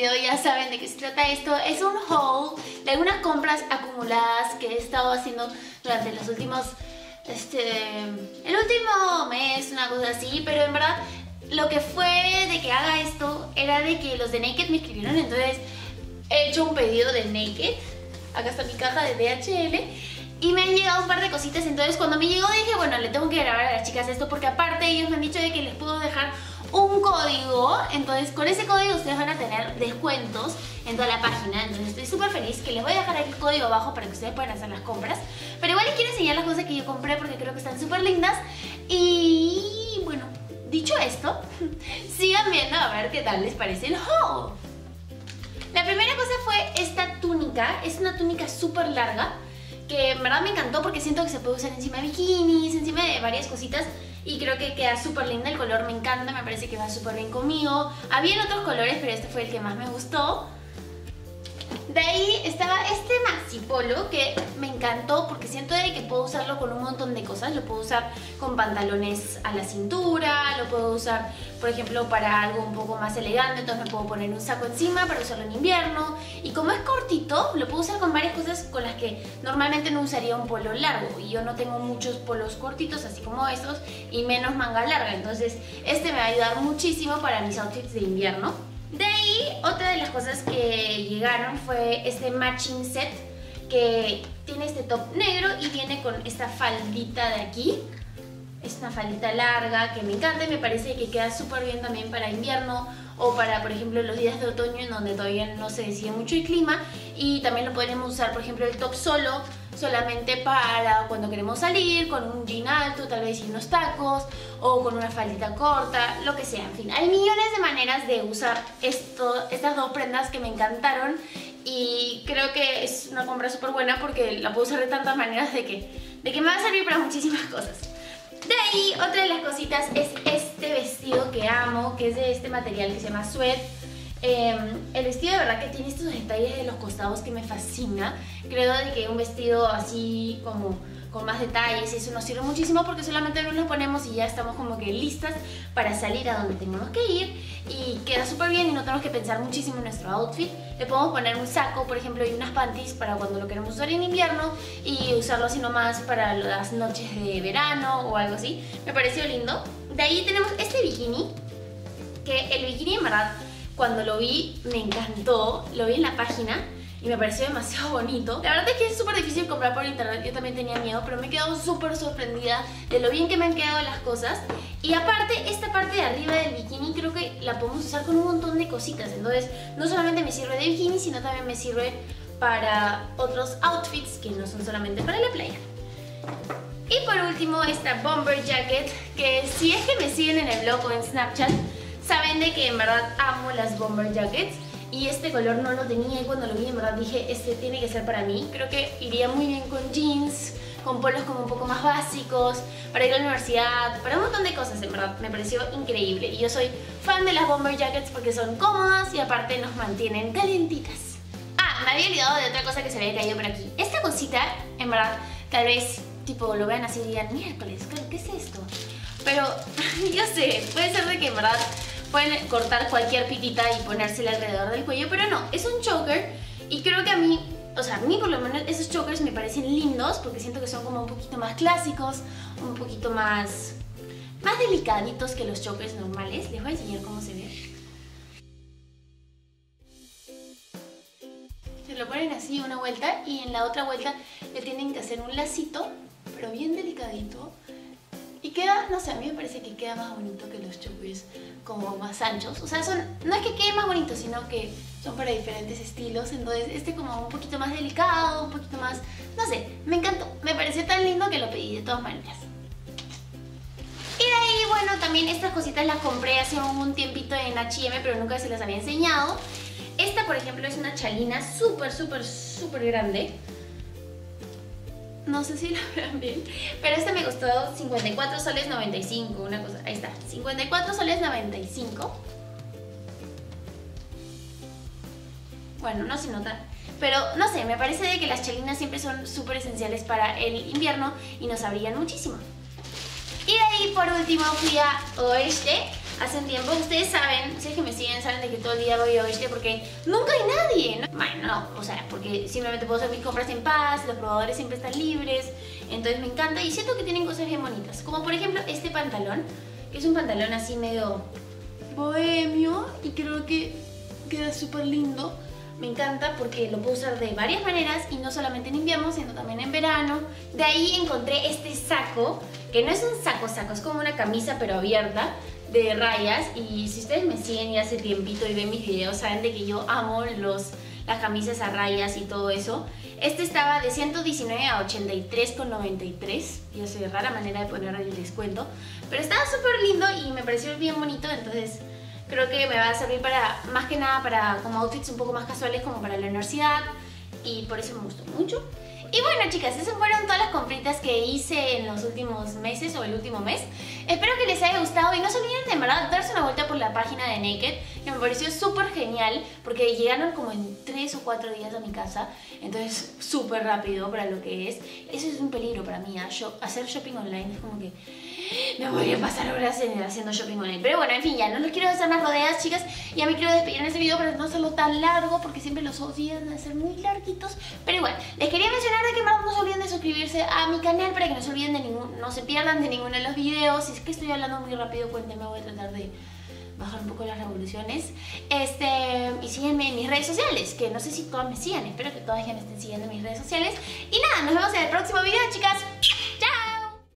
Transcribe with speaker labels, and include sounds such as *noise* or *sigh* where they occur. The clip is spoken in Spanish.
Speaker 1: ya saben de qué se trata esto. Es un haul de algunas compras acumuladas que he estado haciendo durante los últimos... Este... El último mes, una cosa así, pero en verdad lo que fue de que haga esto era de que los de Naked me escribieron, entonces he hecho un pedido de Naked. Acá está mi caja de DHL. Y me han llegado un par de cositas, entonces cuando me llegó dije, bueno, le tengo que grabar a las chicas esto porque aparte ellos me han dicho de que les puedo dejar un código, entonces con ese código ustedes van a tener descuentos en toda la página, entonces estoy súper feliz que les voy a dejar el código abajo para que ustedes puedan hacer las compras, pero igual les quiero enseñar las cosas que yo compré porque creo que están súper lindas y bueno, dicho esto, *laughs* sigan viendo a ver qué tal les parece el haul. La primera cosa fue esta túnica, es una túnica súper larga que en verdad me encantó porque siento que se puede usar encima de bikinis, encima de varias cositas y creo que queda súper linda, el color me encanta, me parece que va súper bien conmigo. Había otros colores, pero este fue el que más me gustó. De ahí estaba este maxi polo que me encantó porque siento de que puedo usarlo con un montón de cosas. Lo puedo usar con pantalones a la cintura, lo puedo usar, por ejemplo, para algo un poco más elegante. Entonces me puedo poner un saco encima para usarlo en invierno. Y como es cortito, lo puedo usar con varias cosas con las que normalmente no usaría un polo largo. Y yo no tengo muchos polos cortitos, así como estos, y menos manga larga. Entonces este me va a ayudar muchísimo para mis outfits de invierno. Otra de las cosas que llegaron fue este matching set que tiene este top negro y viene con esta faldita de aquí. Es una faldita larga que me encanta y me parece que queda súper bien también para invierno o para, por ejemplo, los días de otoño en donde todavía no se decide mucho el clima y también lo podemos usar, por ejemplo, el top solo solamente para cuando queremos salir, con un jean alto, tal vez sin unos tacos, o con una faldita corta, lo que sea. En fin, hay millones de maneras de usar estas dos prendas que me encantaron y creo que es una compra súper buena porque la puedo usar de tantas maneras de que, de que me va a servir para muchísimas cosas. De ahí, otra de las cositas es este vestido que amo, que es de este material que se llama Sweat Em, el vestido de verdad que tiene estos detalles de los costados que me fascina. Creo que un vestido así como con más detalles eso nos sirve muchísimo porque solamente nos lo ponemos y ya estamos como que listas para salir a donde tengamos que ir y queda súper bien y no tenemos que pensar muchísimo en nuestro outfit. Le podemos poner un saco, por ejemplo, y unas panties para cuando lo queremos usar en invierno y usarlo así nomás para las noches de verano o algo así. Me pareció lindo. De ahí tenemos este bikini, que el bikini en verdad cuando lo vi me encantó, lo vi en la página y me pareció demasiado bonito. La verdad es que es súper difícil comprar por internet, yo también tenía miedo, pero me he quedado súper sorprendida de lo bien que me han quedado las cosas. Y aparte, esta parte de arriba del bikini creo que la podemos usar con un montón de cositas, entonces no solamente me sirve de bikini, sino también me sirve para otros outfits que no son solamente para la playa. Y por último, esta bomber jacket, que si es que me siguen en el blog o en Snapchat, Saben de que en verdad amo las bomber jackets y este color no lo tenía y cuando lo vi en verdad dije este tiene que ser para mí. Creo que iría muy bien con jeans, con polos como un poco más básicos, para ir a la universidad, para un montón de cosas en verdad. Me pareció increíble y yo soy fan de las bomber jackets porque son cómodas y aparte nos mantienen calentitas. Ah, me había olvidado de otra cosa que se había caído por aquí. Esta cosita, en verdad, tal vez tipo lo vean así y digan miércoles, ¿qué es esto? Pero *laughs* yo sé, puede ser de que en verdad Pueden cortar cualquier pitita y ponérsela alrededor del cuello, pero no, es un choker y creo que a mí, o sea, a mí por lo menos esos chokers me parecen lindos porque siento que son como un poquito más clásicos, un poquito más, más delicaditos que los chokers normales. Les voy a enseñar cómo se ve. Se lo ponen así una vuelta y en la otra vuelta le tienen que hacer un lacito, pero bien delicadito y queda, no sé, a mí me parece que queda más bonito que los chukis como más anchos. O sea, son, no es que quede más bonito, sino que son para diferentes estilos. Entonces, este como un poquito más delicado, un poquito más, no sé, me encantó. Me pareció tan lindo que lo pedí de todas maneras. Y de ahí, bueno, también estas cositas las compré hace un tiempito en H&M, pero nunca se las había enseñado. Esta, por ejemplo, es una chalina súper, súper, súper grande. No sé si la vean bien. Pero este me costó 54 soles 95. Una cosa. Ahí está. 54 soles 95. Bueno, no se nota. Pero no sé, me parece de que las chalinas siempre son súper esenciales para el invierno y nos abrillan muchísimo. Y de ahí por último fui a Oeste hace un tiempo. Ustedes saben, si es que me siguen, saben de que todo el día voy a Oishte porque nunca hay nadie, ¿no? Bueno, no, o sea, porque simplemente puedo hacer mis compras en paz, los probadores siempre están libres, entonces me encanta y siento que tienen cosas bien bonitas. Como por ejemplo este pantalón, que es un pantalón así medio bohemio y creo que queda súper lindo. Me encanta porque lo puedo usar de varias maneras y no solamente en invierno, sino también en verano. De ahí encontré este saco, que no es un saco saco, es como una camisa pero abierta de rayas y si ustedes me siguen ya hace tiempito y ven mis videos saben de que yo amo los, las camisas a rayas y todo eso. Este estaba de 119 a 83,93 y es rara manera de poner el descuento, pero estaba súper lindo y me pareció bien bonito, entonces creo que me va a servir para, más que nada para como outfits un poco más casuales como para la universidad y por eso me gustó mucho. Y bueno chicas, esas fueron todas las compritas que hice en los últimos meses o el último mes. Espero que les haya gustado y no se olviden de verdad darse una vuelta por la página de Naked que me pareció súper genial porque llegaron como en 3 o 4 días a mi casa entonces súper rápido para lo que es. Eso es un peligro para mí, ¿ah? hacer shopping online es como que me voy a pasar horas haciendo shopping online. Pero bueno, en fin, ya no les quiero hacer más rodeas, chicas. Ya me quiero despedir en este video para no hacerlo tan largo porque siempre los odian de ser muy larguitos. Pero igual, les quería mencionar de que no se olviden de suscribirse a mi canal para que no se olviden de ningún, no se pierdan de ninguno de los videos. Si es que estoy hablando muy rápido, cuéntenme, voy a tratar de bajar un poco las revoluciones. Este, y síguenme en mis redes sociales, que no sé si todas me siguen, espero que todas ya me estén siguiendo en mis redes sociales. Y nada, nos vemos en el próximo video, chicas.